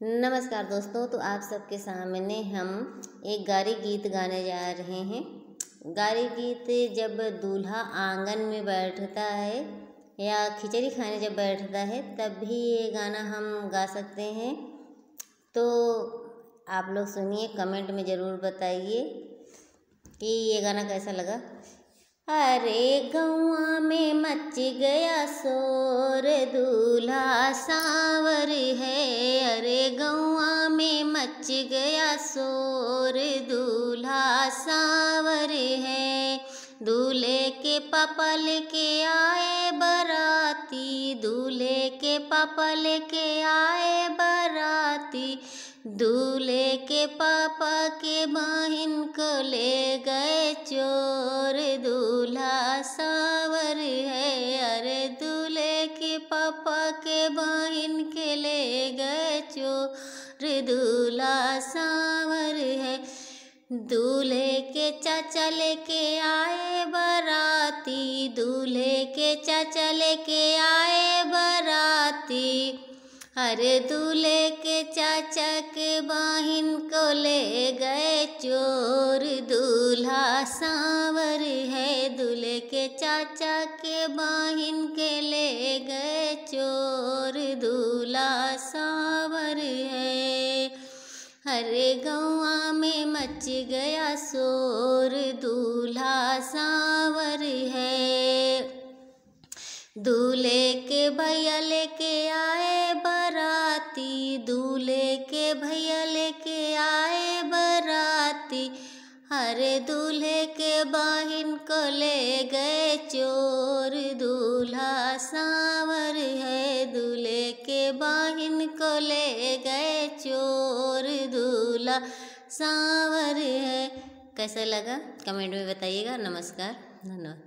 नमस्कार दोस्तों तो आप सबके सामने हम एक गारी गीत गाने जा रहे हैं। गारी गीत जब दूल्हा आँगन में बैठता है या खिचड़ी खाने जब बैठता है तब भी ये गाना हम गा सकते हैं। तो आप लोग सुनिए, कमेंट में ज़रूर बताइए कि ये गाना कैसा लगा। अरे गौआ में मच गया शोर, दूल्हा सांवर है। अरे गौआ में मच गया शोर, दूल्हा सांवर है। दूल्हे के पापा लेके आए बराती, दूल्हे के पापा लेके आए बराती। दूल्हे के पापा के बहन को ले गए चोर। सावर है, अरे दूल्हे के पापा के बहन के ले गए चोर। दूल्हा सावर है, दूल्हे के चाचा लेके आए बराती। दूल्हे के चाचा लेके आए बराती। अरे दूल्हे के चाचा के बहन को ले गए चोर। दूल्हा सांवर है दूल्हे के चाचा के बहन के ले गए चोर दूल्हा सांवर है। अरे गौआ में मच गया शोर दूल्हा सांवर है। दूल्हे के भैया लेके आए बराती दूल्हे के भैया लेके आए बराती अरे दूल्हे के बाहिन को ले गए चोर। दूल्हा सांवर है, दूल्हे के बाहिन को ले गए चोर। दूल्हा सांवर है। कैसा लगा? कमेंट में बताइएगा। नमस्कार। धन्यवाद।